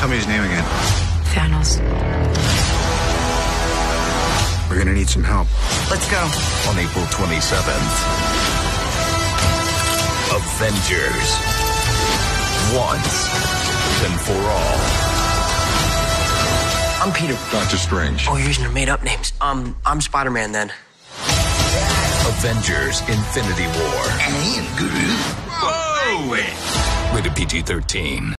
Tell me his name again. Thanos. We're gonna need some help. Let's go. On April 27th, Avengers. Once and for all. I'm Peter. Doctor Strange. Oh, you're using your made up names. Um, I'm Spider Man then. Avengers Infinity War. And Groot. Whoa! Rated PG 13.